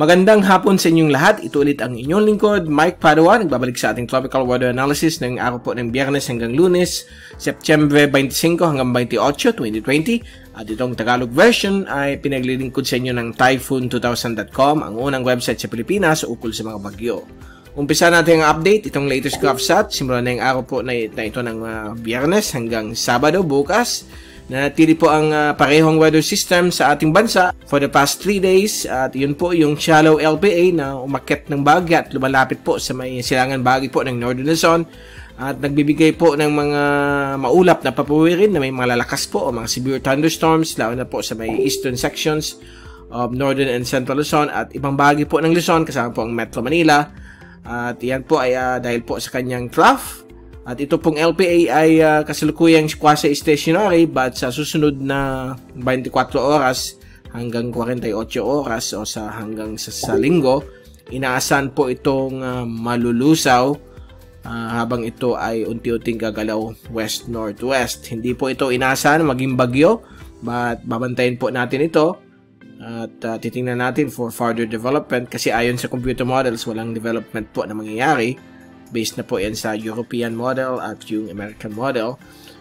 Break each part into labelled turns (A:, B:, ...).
A: Magandang hapon sa inyong lahat. Ito ulit ang inyong lingkod, Mike Padua. Nagbabalik sa ating tropical weather analysis ng araw po ng biyernes hanggang lunes, September 25 hanggang 28, 2020. At itong Tagalog version ay pinaglilingkod sa inyo ng Typhoon2000.com, ang unang website sa Pilipinas ukol sa mga bagyo. Umpisa natin ang update, itong latest GovSat. Simula na yung araw po na, na ito ng uh, biyernes hanggang Sabado bukas. Nanatili po ang uh, parehong weather system sa ating bansa for the past 3 days at yun po yung shallow LPA na umakyat ng bagya at lumalapit po sa may silangan bagay po ng Northern Luzon. At nagbibigay po ng mga maulap na papuwirin na may mga lalakas po o mga severe thunderstorms lalo na po sa may eastern sections of Northern and Central Luzon at ibang bahagi po ng Luzon kasama po ang Metro Manila. At yan po ay uh, dahil po sa kanyang trough at ito pong LPA ay uh, kasalukuyang quasi-stationary but sa susunod na 24 oras hanggang 48 oras o sa hanggang sa, sa linggo, inaasahan po itong uh, malulusaw uh, habang ito ay unti-unting gagalaw west-northwest. Hindi po ito inaasahan maging bagyo but babantayin po natin ito at uh, titingnan natin for further development kasi ayon sa computer models walang development po na mangyayari Based na po yan sa European model at yung American model.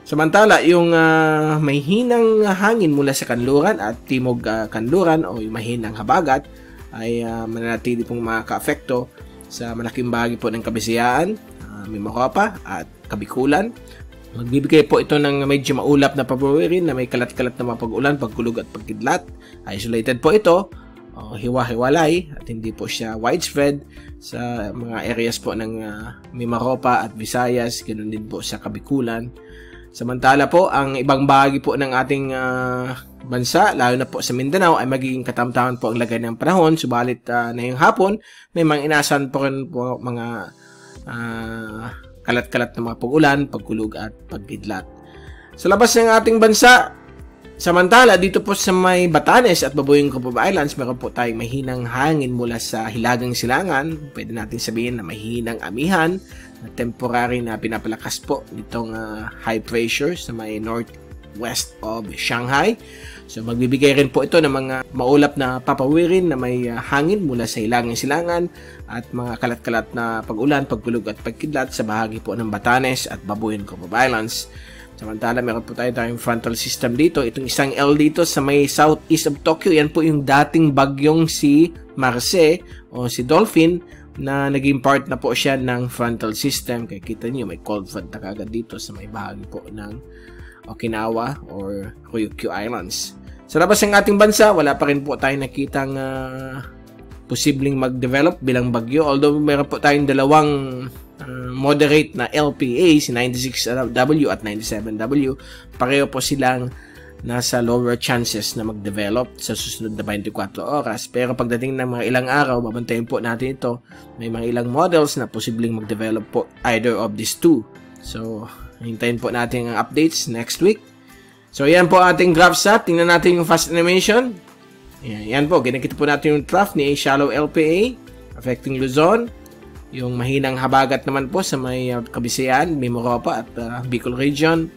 A: Samantala, yung uh, may hinang hangin mula sa kanluran at timog uh, kanluran o yung mahinang habagat ay uh, mananatili pong makaka-apekto sa malaking bahagi po ng kabisayaan, uh, Mimocopa at Kabikulan. Magbibigay po ito ng medyo maulap na pabuwirin na may kalat-kalat na mga pag-ulan, pagkulog at pagkidlat. Isolated po ito uh, hiwa-hiwalay at hindi po siya widespread sa mga areas po ng uh, Mimaropa at Visayas, ganoon din po sa Kabikulan. Samantala po, ang ibang bahagi po ng ating uh, bansa, lalo na po sa Mindanao, ay magiging katamtaman po ang lagay ng panahon. Subalit uh, na yung hapon, may mga inasan po rin po mga uh, kalat-kalat na mga pag-ulan, pagkulog at pagkidlat. Sa labas ng ating bansa, Samantala, dito po sa may Batanes at Babuing Cubao Islands, meron po tayong mahinang hangin mula sa Hilagang Silangan. Pwede natin sabihin na mahinang amihan na temporary na pinapalakas po nitong uh, high pressure sa may northwest of Shanghai. So magbibigay rin po ito ng mga maulap na papawirin na may uh, hangin mula sa Hilagang Silangan at mga kalat-kalat na pag-ulan, pagkulog at pagkidlat sa bahagi po ng Batanes at Babuing Cubao Islands. Samantala, meron po tayo tayong frontal system dito. Itong isang L dito sa may southeast of Tokyo, yan po yung dating bagyong si Marse o si Dolphin na naging part na po siya ng frontal system. Kaya kita niyo may cold front na kagad dito sa may bahagi po ng Okinawa or Ryukyu Islands. Sa labas ng ating bansa, wala pa rin po tayong nakitang uh, posibleng mag-develop bilang bagyo. Although meron po tayong dalawang moderate na LPA, si 96W at 97W, pareho po silang nasa lower chances na mag-develop sa susunod na 24 oras. Pero pagdating ng mga ilang araw, babantayin po natin ito. May mga ilang models na posibleng mag-develop po either of these two. So, hintayin po natin ang updates next week. So, yan po ating graph set. Tingnan natin yung fast animation. Yan, yan po, ginakita po natin yung trough ni shallow LPA affecting Luzon. Yung mahinang habagat naman po sa may uh, Kabisayan, Mimoropa at uh, Bicol Region.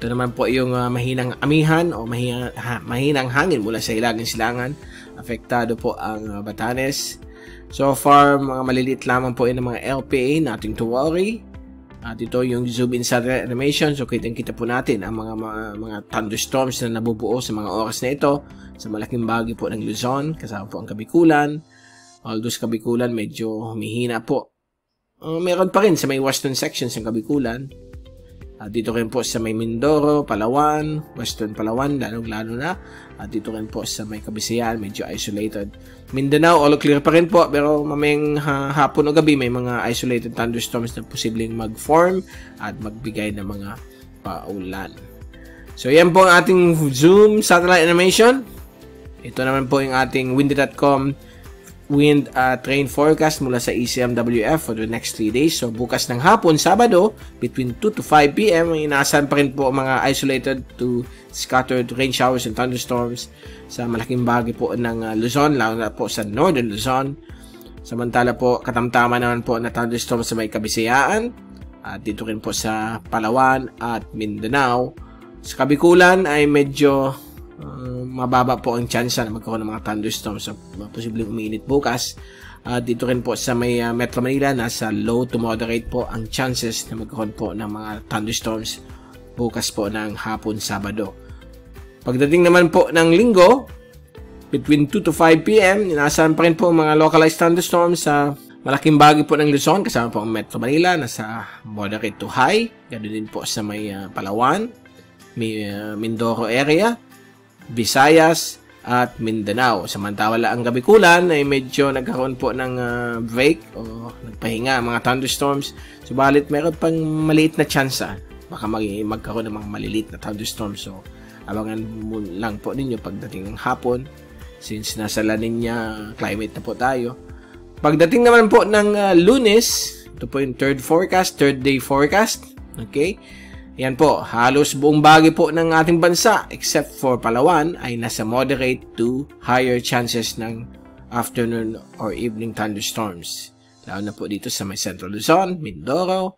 A: Ito naman po yung uh, mahinang amihan o mahinang, ha, mahinang hangin mula sa Ilagang Silangan. Apektado po ang uh, Batanes. So far, mga maliliit lamang po yung mga LPA, nothing to worry. At ito yung zoom in sa animation. So kitang kita po natin ang mga, mga, mga thunderstorms na nabubuo sa mga oras na ito sa malaking bagay po ng Luzon, kasama po ang Kabikulan, Although sa Kabikulan medyo humihina po. Uh, meron pa rin sa may western sections ng Kabikulan. At dito rin po sa may Mindoro, Palawan, Western Palawan, lalong-lalo na. At dito rin po sa may Kabisayan, medyo isolated. Mindanao, all clear pa rin po, pero mamayang ha, hapon o gabi may mga isolated thunderstorms na posibleng mag-form at magbigay ng mga paulan. So, yan po ang ating Zoom satellite animation. Ito naman po yung ating windy.com wind uh, train forecast mula sa ECMWF for the next 3 days. So bukas ng hapon, Sabado, between 2 to 5 p.m., inaasahan pa rin po mga isolated to scattered rain showers and thunderstorms sa malaking bahagi po ng uh, Luzon, lalo na po sa Northern Luzon. Samantala po, katamtama naman po na thunderstorms sa may Kabisayaan at dito rin po sa Palawan at Mindanao. Sa Kabikulan ay medyo mababa po ang chance na magkaroon ng mga thunderstorms so posibleng umiinit bukas. Uh, dito rin po sa may uh, Metro Manila, nasa low to moderate po ang chances na magkaroon po ng mga thunderstorms bukas po ng hapon Sabado. Pagdating naman po ng linggo, between 2 to 5 p.m., inaasahan pa rin po mga localized thunderstorms sa malaking bagay po ng Luzon, kasama po ang Metro Manila, nasa moderate to high. Ganoon din po sa may uh, Palawan, may, uh, Mindoro area, Visayas, at Mindanao. Samantala ang Gabikulan ay medyo nagkaroon po ng uh, break o nagpahinga mga thunderstorms. Subalit meron pang maliit na chance baka mag magkaroon ng mga maliliit na thunderstorms. So abangan mo lang po ninyo pagdating ng hapon since nasa La Nina climate na po tayo. Pagdating naman po ng uh, lunes, ito po yung third forecast, third day forecast. Okay? Yan po, halos buong bagay po ng ating bansa except for Palawan ay nasa moderate to higher chances ng afternoon or evening thunderstorms. Lalo na po dito sa may Central Luzon, Mindoro,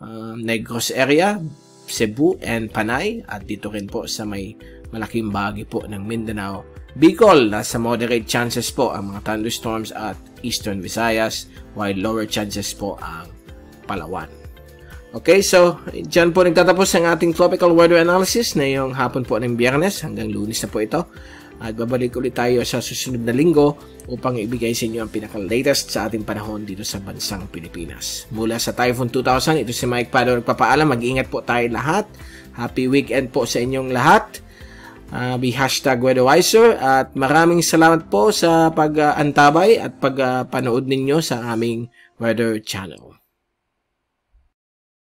A: uh, Negros area, Cebu and Panay at dito rin po sa may malaking bagay po ng Mindanao. Bicol, nasa moderate chances po ang mga thunderstorms at Eastern Visayas while lower chances po ang Palawan. Okay, so dyan po nagtatapos ang ating tropical weather analysis na yung hapon po ng biyernes hanggang lunes na po ito. At babalik ulit tayo sa susunod na linggo upang ibigay sa inyo ang pinaka-latest sa ating panahon dito sa bansang Pilipinas. Mula sa Typhoon 2000, ito si Mike Pado nagpapaalam. Mag-ingat po tayo lahat. Happy weekend po sa inyong lahat. Uh, be hashtag weatherwiser at maraming salamat po sa pag-antabay at pag-panood ninyo sa aming weather channel.